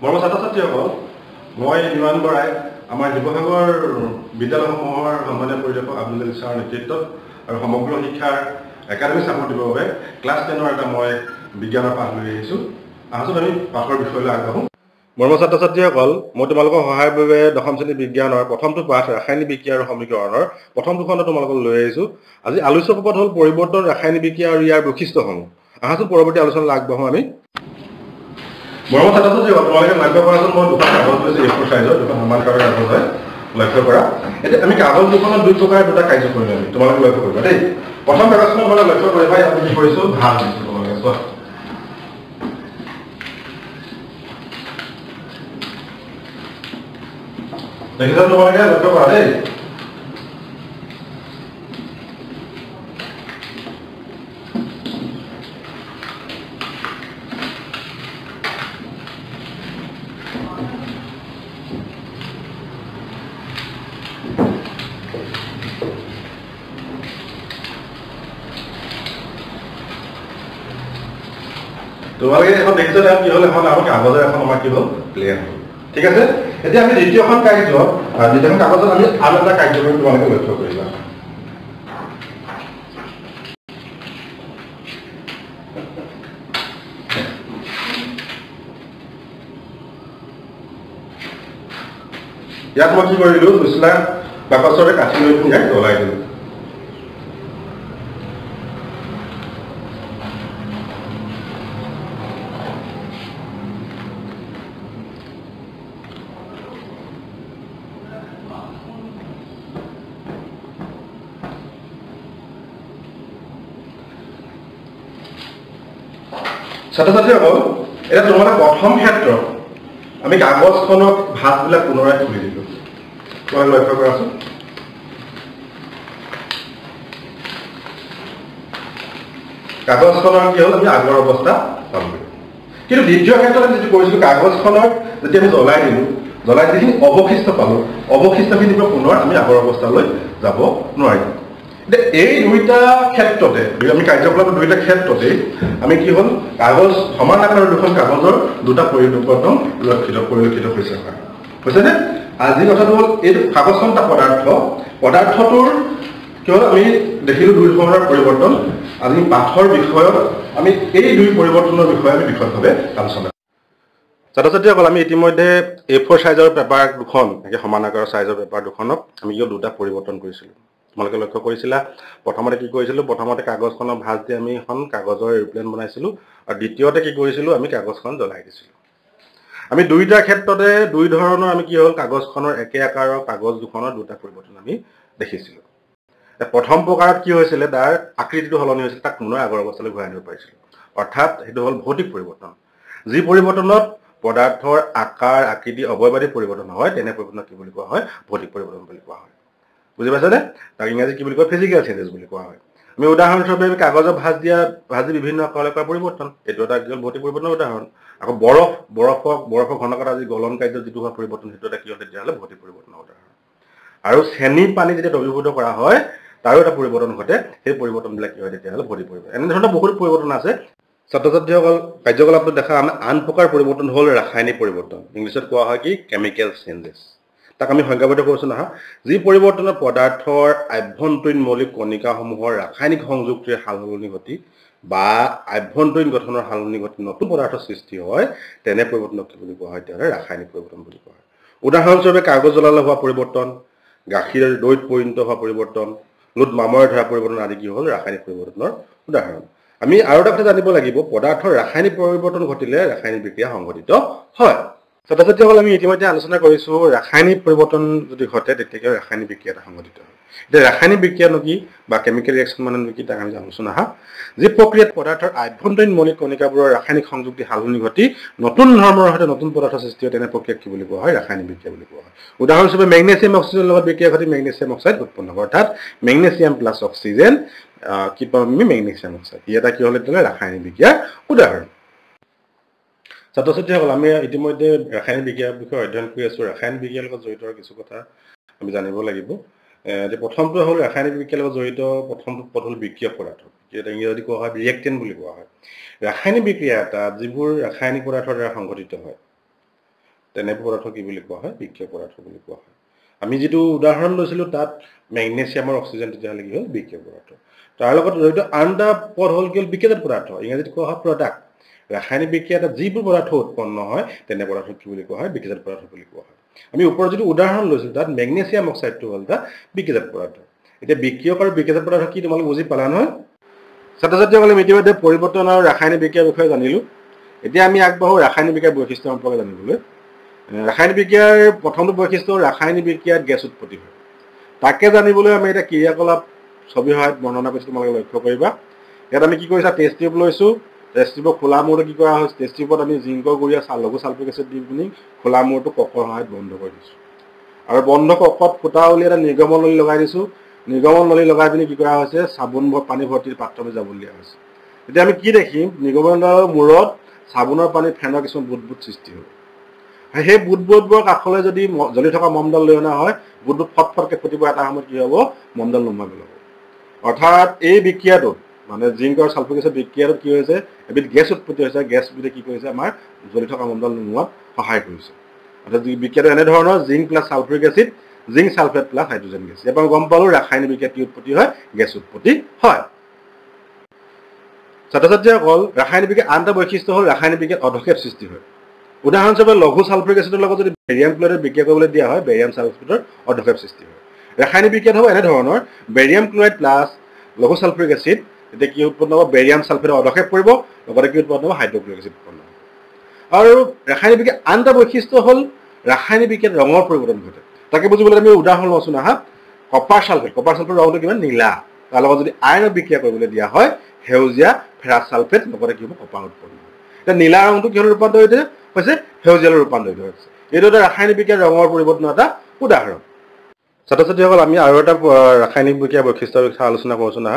মৰমৰ ছাত্ৰ ছাত্ৰীসকল মই নিৰ্মাণ বৰাই আমাৰ শিৱসাগৰ বিদ্যালয়সমূহৰ সন্মানীয় পৰিদৰ্শক আব্দুল আলী ছাৰৰ নেতৃত্বত আৰু সমগ্ৰ শিক্ষাৰ একাডেমিক চাপৰ্ট দিবৰ বাবে ক্লাছ টেনৰ এটা মই বিজ্ঞানৰ পাঠ লৈ আহিছোঁ। আহোঁচোন আমি পাঠৰ বিষয়লৈ আগবাঢ়োঁ। মৰমৰ ছাত্ৰ ছাত্ৰীসকল মই তোমালোকৰ সহায়ৰ বাবে দশম শ্ৰেণী বিজ্ঞানৰ প্ৰথমটো পাঠ ৰাসায়নিক বিক্ৰিয়া আৰু সমীকৰণৰ প্ৰথমটো খণ্ড তোমালোকক লৈ আহিছোঁ। আজি আলোচ্য পদ হ'ল পৰিৱৰ্তন ৰাসায়নিক বিক্ৰিয়া আৰু ইয়াৰ বৈশিষ্ট্যসমূহ আহাচোন পৰৱৰ্তী আলোচনালৈ আগবাঢ়োঁ আমি। মৰমৰ ছাত্ৰ ছাত্ৰীসকল তোমালোকে লক্ষ্য কৰাচোন মই দুখন কাগজ লৈছোঁ এ ফ'ৰ চাইজৰ দুখন সমান কাগজ কাগজ হয় লক্ষ্য কৰা। এতিয়া আমি কাগজ দুখনত দুই প্ৰকাৰে দুটা কাৰ্য কৰিম আমি তোমালোকে লক্ষ্য কৰিবা দেই। প্ৰথম কাগজখন তোমালোকে লক্ষ্য কৰিবা ইয়াত কি কৰিছোঁ ভাল দিছোঁ তোমালোকে চোৱা। দেখিছা তোমালোকে? লক্ষ্য কৰা দেই। তোমালোকে এখন দেখিছা তাত কি হ'ল? এখন আমাৰ কাগজৰ এখন আমাৰ কি হ'ল? প্লেন হ'ল। ঠিক আছে? এতিয়া আমি দ্বিতীয়খন কাৰ্য দ্বিতীয়খন কাগজত আমি আন এটা কাৰ্য কৰিম তোমালোকে লক্ষ্য কৰিবা। ইয়াত মই কি কৰিলো? জুচলা বাকচৰে কাঠি লৈ পিনি ইয়াক জ্বলাই দিলো। ছাত্ৰ ছাত্ৰীসকল এতিয়া তোমালোকে প্ৰথম ক্ষেত্ৰত আমি কাগজখনক ভাতবিলাক পুনৰাই খুলি দিলোঁ। তোমালোকে লক্ষ্য কৰাচোন। কাগজখনৰ কি হ'ল? আমি আগৰ অৱস্থা পালোঁ কিন্তু দ্বিতীয় ক্ষেত্ৰত আমি যিটো কৰিছিলোঁ কাগজখনৰ যেতিয়া আমি জ্বলাই দিলোঁ জ্বলাই যিখিনি অৱশিষ্ট পালোঁ। অৱশিষ্টখিনিৰ পৰা পুনৰ আমি আগৰ অৱস্থালৈ যাব নোৱাৰিলোঁ। এই দুইটা ক্ষেত্ৰতে আমি কাৰ্যকলাপৰ দুইটা ক্ষেত্ৰতেই আমি কি হ'ল কাগজ সমান আকাৰৰ দুখন কাগজৰ দুটা পৰিৱৰ্তন লক্ষিত পৰিলক্ষিত হৈছে হৈছেনে আজি কথাটো হ'ল এইটো কাগজখন এটা পদাৰ্থ পদাৰ্থটোৰ কি হ'ল আমি দেখিলোঁ দুই ধৰণৰ পৰিৱৰ্তন। আজি পাঠৰ বিষয়ত আমি এই দুই পৰিৱৰ্তনৰ বিষয়ে আমি বিশদভাৱে আলোচনা ছাত্ৰ ছাত্ৰীসকল আমি ইতিমধ্যে এ ফ'ৰ চাইজৰ পেপাৰ দুখন সমান আকাৰৰ চাইজৰ পেপাৰ দুখনক আমি কিয় দুটা পৰিৱৰ্তন কৰিছিলোঁ। তোমালোকে লক্ষ্য কৰিছিলা? প্ৰথমতে কি কৰিছিলোঁ প্ৰথমতে কাগজখনৰ ভাঁজ দি আমি এখন কাগজৰ এৰোপ্লেন বনাইছিলোঁ আৰু দ্বিতীয়তে কি কৰিছিলোঁ আমি কাগজখন জ্বলাই দিছিলোঁ। আমি দুইটা ক্ষেত্ৰতে দুই ধৰণৰ আমি কি হ'ল কাগজখনৰ একে আকাৰৰ কাগজ দুখনৰ দুটা পৰিৱৰ্তন আমি দেখিছিলোঁ। প্ৰথম প্ৰকাৰত কি হৈছিলে তাৰ আকৃতিটো সলনি হৈছিল তাক পুনৰ আগৰ অৱস্থালৈ ঘূৰাই আনিব পাৰিছিলোঁ। অৰ্থাৎ সেইটো হ'ল ভৌতিক পৰিৱৰ্তন। যি পৰিৱৰ্তনত পদাৰ্থৰ আকাৰ আকৃতি অৱয়বাদী পৰিৱৰ্তন হয় তেনে পৰিৱৰ্তনক কি বুলি কোৱা হয় ভৌতিক পৰিৱৰ্তন বুলি কোৱা হয়। বুজি পাইছেনে তাক ইংৰাজীত কি বুলি কয় ফিজিকেল চেঞ্জেছ বুলি কোৱা হয়। আমি উদাহৰণস্বৰূপে আমি কাগজৰ ভাঁজ দিয়া ভাঁজি বিভিন্ন আকাৰলৈ কৰা পৰিৱৰ্তন। এইটো এটা কি হ'ল ভৌতিক পৰিৱৰ্তনৰ উদাহৰণ। আকৌ বৰফ বৰফক বৰফৰ ঘনকাত আজি গলন কাৰ্যত যিটো হোৱা পৰিৱৰ্তন সেইটো এটা কি হ'ল তেতিয়াহ'লে ভৌতিক পৰিৱৰ্তনৰ উদাহৰণ। আৰু চেনী পানী যেতিয়া দ্ৰৱীভূত কৰা হয় তাৰো এটা পৰিৱৰ্তন ঘটে। সেই পৰিৱৰ্তনবিলাক কি হয় তেতিয়াহ'লে ভৌতিক পৰিৱৰ্তন। এনেধৰণৰ বহুত পৰিৱৰ্তন আছে। ছাত্ৰ ছাত্ৰীসকল কাৰ্যকলাপটো দেখা আমি আন প্ৰকাৰ পৰিৱৰ্তন হ'ল ৰাসায়নিক পৰিৱৰ্তন। ইংলিছত কোৱা হয় কি কেমিকেল চেঞ্জেছ তাক আমি সংজ্ঞাবদ্ধ কৰিছোঁ নহয়। যি পৰিৱৰ্তনত পদাৰ্থৰ আভ্যন্তৰীণ মৌলিক কণিকাসমূহৰ ৰাসায়নিক সংযুক্তিৰ সাল সলনি ঘটি বা আভ্যন্তৰীণ গঠনৰ সালনি ঘটি নতুন পদাৰ্থৰ সৃষ্টি হয় তেনে পৰিৱৰ্তনক কি বুলি কোৱা হয়? তেতিয়াহ'লে ৰাসায়নিক পৰিৱৰ্তন বুলি কোৱা হয়। উদাহৰণস্বৰূপে কাগজ জ্বলালে হোৱা পৰিৱৰ্তন গাখীৰ দৈত পৰিণত হোৱা পৰিৱৰ্তন লোট মামৰে ধৰা পৰিৱৰ্তন আদি কি হ'ল? ৰাসায়নিক পৰিৱৰ্তনৰ উদাহৰণ। আমি আৰু এটা কথা জানিব লাগিব পদাৰ্থৰ ৰাসায়নিক পৰিৱৰ্তন ঘটিলে ৰাসায়নিক বিক্ৰিয়া সংঘটিত হয়। ছাত্ৰ ছাত্ৰীসকল আমি ইতিমধ্যে আলোচনা কৰিছোঁ ৰাসায়নিক পৰিৱৰ্তন যদি ঘটে তেতিয়াকে ৰাসায়নিক বিক্ৰিয়া এটা সংঘটিত হয়। এতিয়া ৰাসায়নিক বিক্ৰিয়ানো কি বা কেমিকেল ৰিয়েকশ্যন মানে কি তাক আমি আলোচনা আহা যি প্ৰক্ৰিয়াত পদাৰ্থৰ আভ্যন্তৰীণ মৌলিক কণিকাবোৰৰ ৰাসায়নিক সংযুক্তি সালনি ঘটি নতুন ধৰ্মৰ সৈতে নতুন পদাৰ্থ সৃষ্টি হয় তেনে প্ৰক্ৰিয়াক কি বুলি কোৱা হয়? ৰাসায়নিক বিক্ৰিয়া বুলি কোৱা হয়। উদাহৰণস্বৰূপে মেগনেছিয়াম অক্সিজেনৰ লগত বিক্ৰিয়া ঘটি মেগনেছিয়াম অক্সাইড উৎপন্ন হয়। অৰ্থাৎ মেগনেছিয়াম প্লাছ অক্সিজেন কি পাম আমি? মেগনেছিয়াম অক্সাইড ই এটা কি হ'লে তেতিয়াহ'লে ৰাসায়নিক বিক্ৰিয়াৰ উদাহৰণ। ছাত্ৰ ছাত্ৰীসকল আমি ইতিমধ্যে ৰাসায়নিক বিজ্ঞানৰ বিষয়ে অধ্যয়ন কৰি আছোঁ। ৰাসায়নিক বিজ্ঞানৰ লগত জড়িত কিছু কথা আমি জানিব লাগিব। এতিয়া প্ৰথমটো হ'ল ৰাসায়নিক বিজ্ঞানৰ লগত জড়িত প্ৰথমটো পদ হ'ল বিক্ৰিয়ক পদাৰ্থ। ইংৰাজী কোৱা হয় ৰিয়েক্টেণ্ট বুলি কোৱা হয়। ৰাসায়নিক বিক্ৰিয়া এটা যিবোৰ ৰাসায়নিক পদাৰ্থৰ দ্বাৰা সংঘটিত হয় তেনে পদাৰ্থ কি বুলি কোৱা হয়? বিক্ৰিয়ক পদাৰ্থ বুলি কোৱা হয়। আমি যিটো উদাহৰণ লৈছিলোঁ তাত মেগনেছিয়ামৰ অক্সিজেন তেতিয়াহ'লে কি হ'ল? বিক্ৰিয়ক পদাৰ্থ। তাৰ লগত জড়িত আন এটা পদ হ'ল কি হ'ল? বিক্ৰিয়ক পদাৰ্থ। ইংৰাজীত কোৱা হয় প্ৰডাক্ট ৰাসায়নিক বিক্ৰিয়াত যিবোৰ পদাৰ্থ উৎপন্ন হয় তেনে পদাৰ্থ কি বুলি কোৱা হয় বিক্ৰিয়ক পদাৰ্থ বুলি কোৱা হয়। আমি ওপৰত যিটো উদাহৰণ লৈছিলোঁ তাত মেগনেছিয়াম অক্সাইডটো হ'ল এটা বিক্ৰিয়ক পদাৰ্থ। এতিয়া বিক্ৰিয়ক আৰু বিক্ৰিয়ক পদাৰ্থ কি তোমালোকে বুজি পালা নহয়? ছাত্ৰ ছাত্ৰীসকলে ইতিমধ্যে পৰিৱৰ্তন আৰু ৰাসায়নিক বিক্ৰিয়াৰ বিষয়ে জানিলোঁ। এতিয়া আমি আগবাঢ়ো ৰাসায়নিক বিক্ৰিয়াৰ বৈশিষ্ট্য সম্পৰ্কে জানিবলৈ। ৰাসায়নিক বিক্ৰিয়াৰ প্ৰথমটো বৈশিষ্ট্য ৰাসায়নিক বিক্ৰিয়াত গেছ উৎপত্তি হয়। তাকে জানিবলৈ আমি এতিয়া ক্ৰিয়াকলাপ ছবি সহায়ত বৰ্ণনা কৰিছোঁ তোমালোকে লক্ষ্য কৰিবা। ইয়াত আমি কি কৰিছা টেষ্ট টিউব লৈছোঁ। টেষ্ট টিউবৰ খোলা মূৰটো কি কৰা হৈছে? টেষ্ট টিউবত আমি জিংকৰ গুৰিয়া চাল লঘু চালফিক এচিড দি পিনি খোলা মূৰটো ককৰ সহায়ত বন্ধ কৰি দিছোঁ। আৰু বন্ধ ককত ফুটা উলিয়াই এটা নিৰ্গমন নলী লগাই দিছোঁ। নিৰ্গমন নলী লগাই পিনি কি কৰা হৈছে? চাবোন পানী ভৰ্তি পাত্ৰলৈ যাবলৈ দিয়া হৈছে। এতিয়া আমি কি দেখিম? নিৰ্গমন নলীৰ মূৰত চাবোনৰ পানী ফেনৰ কিছুমান বুট বুট সৃষ্টি হ'ব। সেই বুট বুটবোৰৰ কাষলৈ যদি জ্বলি থকা মমডাল লৈ অনা হয় বুট বুট ফট ফটকৈ ফুটিব এটা সময়ত কি হ'ব? মমডাল নোহোৱা পেলাব অৰ্থাৎ এই বিক্ৰিয়াটোত মানে জিংক আৰু ছালফিক এচিড বিক্ৰিয়াটোত কি হৈছে? এবিধ গেছ উৎপত্তি হৈছে। গেছবিধে কি কৰিছে? আমাৰ জ্বলি থকা মমডাল নোহোৱাত সহায় কৰিছে। অৰ্থাৎ বিক্ৰিয়াটো এনেধৰণৰ zinc plus sulphuric acid zinc sulphate plus hydrogen gas এবাৰ গম পালোঁ ৰাসায়নিক বিক্ৰিয়াত কি উৎপত্তি হয়? গেছ উৎপত্তি হয়। ছাত্ৰ ছাত্ৰীসকল ৰাসায়নিক বিজ্ঞান আন এটা বৈশিষ্ট্য হ'ল ৰাসায়নিক বিজ্ঞান অধক্ষেপ সৃষ্টি হয়। উদাহৰণস্বৰূপে লঘু ছালফ্ৰিক এচিডৰ লগত যদি বেৰিয়াম ক্লৰাইড বিক্ৰিয়া কৰিবলৈ দিয়া হয় বেৰিয়াম ছালফেটৰ অধক্ষেপ সৃষ্টি হয়। ৰাসায়নিক বিজ্ঞান হ'ব এনেধৰণৰ বেৰিয়াম ক্লৰাইড প্লাছ লঘু ছালফ্ৰিক এচিড তেতিয়া কি উৎপন্ন হ'ব? বেৰিয়াম ছালফেটৰ অধক্ষেপ পৰিব লগতে কি উৎপন্ন হ'ব? হাইড্ৰক্লৰিক এচিড উৎপন্ন হ'ব। আৰু ৰাসায়নিক বিজ্ঞান আন এটা বৈশিষ্ট্য হ'ল ৰাসায়নিক বিজ্ঞান ৰঙৰ পৰিৱৰ্তন ঘটে। তাকে বুজিবলৈ আমি উদাহৰণ লৈছোঁ আহা। কপাৰ ছালফেট কপাৰ ছালফেটৰ ৰংটো কিমান? নীলা। তাৰ লগত যদি আইৰণৰ বিক্ৰিয়া কৰিবলৈ দিয়া হয় সেউজীয়া ফেৰাছ ছালফেট লগতে কি হ'ব? কপাৰ উৎপন্ন হ'ব। এতিয়া নীলা ৰংটো কিহলৈ ৰূপান্তৰিত হৈছে? সেউজীয়ালৈ ৰূপান্তৰিত হৈছে। এইটো এটা ৰাসায়নিক বিক্ৰিয়াৰ ৰঙৰ পৰিৱৰ্তনৰ এটা উদাহৰণ। ছাত্ৰ ছাত্ৰীসকল আমি আৰু এটা ৰাসায়নিক বিক্ৰিয়া বৈশিষ্ট্যৰ বিষয়ে আলোচনা কৰিছোঁ না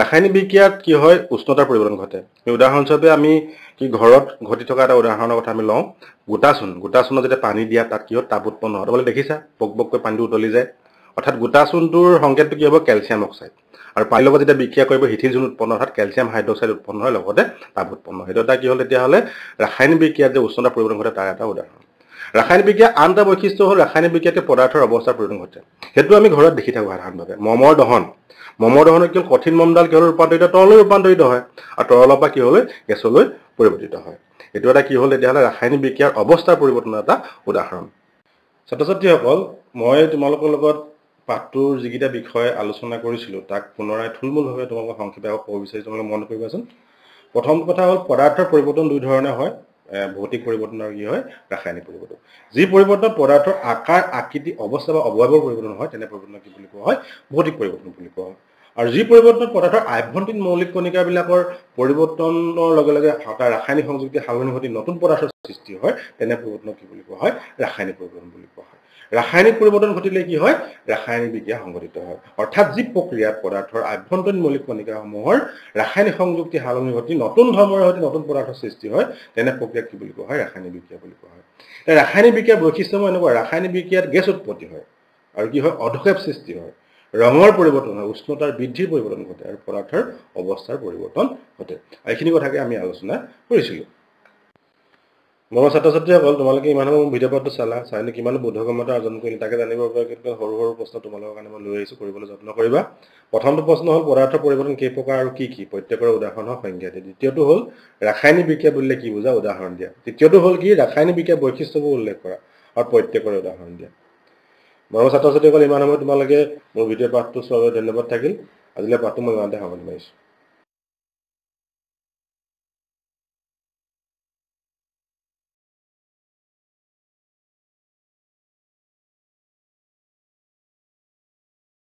ৰাসায়নিক বিক্ৰিয়াত কি হয়? উষ্ণতাৰ পৰিৱৰ্তন ঘটে। উদাহৰণস্বৰূপে আমি কি ঘৰত ঘটি থকা এটা উদাহৰণৰ কথা আমি লওঁ। গোটা চূণ গোটা চূণত যেতিয়া পানী দিয়া তাত কি হয়? তাপ উৎপন্ন হয়। তোমালোকে দেখিছা বক বককৈ পানীটো উতলি যায়। অৰ্থাৎ গোটা চূণটোৰ সংকেতটো কি হ'ব? Calcium oxide. আৰু পানীৰ লগত যেতিয়া বিক্ৰিয়া কৰিব হিঠিল যোন উৎপন্ন অৰ্থাৎ কেলছিয়াম হাইড্ৰক্সাইড উৎপন্ন হয় লগতে তাপ উৎপন্ন হয়। সেইটো এটা কি হ'ল? তেতিয়াহ'লে ৰাসায়নিক বিক্ৰিয়াত যে উষ্ণতা পৰিৱৰ্তন ঘটে তাৰ এটা উদাহৰণ। ৰাসায়নিক বিক্ৰিয়া আন এটা বৈশিষ্ট্য হ'ল ৰাসায়নিক বিক্ৰিয়াতে পদাৰ্থৰ অৱস্থাৰ পৰিৱৰ্তন ঘটে। সেইটো আমি ঘৰত দেখি থাকোঁ সাধাৰণভাৱে মমৰ দহন। মমৰ দহনত কি হ'ল কঠিন মমডাল কি হ'ল ৰূপান্তৰিত? তৰলৈ ৰূপান্তৰিত হয়। আৰু তৰলৰ পৰা কি হ'লে? গেছলৈ পৰিৱৰ্তিত হয়। এইটো এটা কি হ'ল? তেতিয়াহ'লে ৰাসায়নিক বিক্ৰিয়াৰ অৱস্থাৰ পৰিৱৰ্তনৰ এটা উদাহৰণ। ছাত্ৰ ছাত্ৰীসকল মই তোমালোকৰ লগত পাঠটোৰ যিকেইটা বিষয় আলোচনা কৰিছিলোঁ তাক পুনৰাই থুলমূলভাৱে তোমালোকক সংক্ষেপে ক'ব বিচাৰিছোঁ তোমালোকে মন কৰিবাচোন। প্ৰথম কথা হ'ল পদাৰ্থৰ পৰিৱৰ্তন দুই ধৰণে হয়। ভৌতিক পৰিৱৰ্তন আৰু কি হয়? ৰাসায়নিক পৰিৱৰ্তন। যি পৰিৱৰ্তন পদাৰ্থৰ আকাৰ আকৃতি অৱস্থা বা অৱয়ৱৰ পৰিৱৰ্তন হয় তেনে পৰিৱৰ্তন কি বুলি কোৱা হয়? ভৌতিক পৰিৱৰ্তন বুলি কোৱা হয়। আৰু যি পৰিৱৰ্তন পদাৰ্থৰ আভ্যন্তৰীণ মৌলিক কণিকাবিলাকৰ পৰিৱৰ্তনৰ লগে লগে তাৰ ৰাসায়নিক সংযুক্তি সালনি ঘটি নতুন পদাৰ্থৰ সৃষ্টি হয় তেনে পৰিৱৰ্তন কি বুলি কোৱা হয়? ৰাসায়নিক পৰিৱৰ্তন বুলি কোৱা হয়। ৰাসায়নিক পৰিৱৰ্তন ঘটিলে কি হয়? ৰাসায়নিক বিক্ৰিয়া সংঘটিত হয়। অৰ্থাৎ যি প্ৰক্ৰিয়াত পদাৰ্থৰ আভ্যন্তৰীণ মৌলিক কণিকাসমূহৰ ৰাসায়নিক সংযুক্তি সালনি ঘটি নতুন ধৰ্মৰ সৈতে নতুন পদাৰ্থৰ সৃষ্টি হয় তেনে প্ৰক্ৰিয়াক কি বুলি কোৱা হয়? ৰাসায়নিক বিক্ৰিয়া বুলি কোৱা হয়। ৰাসায়নিক বিক্ৰিয়াৰ বৈশিষ্ট্যময় এনেকুৱা। ৰাসায়নিক বিক্ৰিয়াত গেছ উৎপত্তি হয় আৰু কি হয়? অধক্ষেপ সৃষ্টি হয়। ৰঙৰ পৰিৱৰ্তন হয় উষ্ণতাৰ বৃদ্ধিৰ পৰিৱৰ্তন ঘটে আৰু পদাৰ্থৰ অৱস্থাৰ পৰিৱৰ্তন ঘটে। এইখিনি কথাকে আমি আলোচনা কৰিছিলোঁ। মোৰ ছাত্ৰ ছাত্ৰীসকল তোমালোকে ইমান সময় ভিডিঅ' পাঠটো চালা চাই কিমান বোধগমতা অৰ্জন কৰিলে তাকে জানিব পৰা সৰু সৰু প্ৰশ্ন তোমালোকৰ কাৰণে মই লৈ আহিছোঁ কৰিবলৈ যত্ন কৰিবা। প্ৰথমটো প্ৰশ্ন হ'ল পদাৰ্থৰ পৰিৱৰ্তন কেই প্ৰকাৰ আৰু কি কি? প্ৰত্যেকৰ উদাহৰণ সংজ্ঞা দিয়ে। দ্বিতীয়টো হ'ল ৰাসায়নিক বিক্ৰিয়া বুলিলে কি বুজা? উদাহৰণ দিয়া। তৃতীয়টো হ'ল কি? ৰাসায়নিক বিক্ৰিয়া বৈশিষ্ট্যবোৰ উল্লেখ কৰা আৰু প্ৰত্যেকৰ উদাহৰণ দিয়া। মোৰ ছাত্ৰ ছাত্ৰীসকল ইমান সময় তোমালোকে মোৰ ভিডিঅ' পাঠটো চোৱাৰ বাবে ধন্যবাদ থাকিল। আজিলৈ পাঠটো মই ইমানতে সামৰণি মাৰিছোঁ।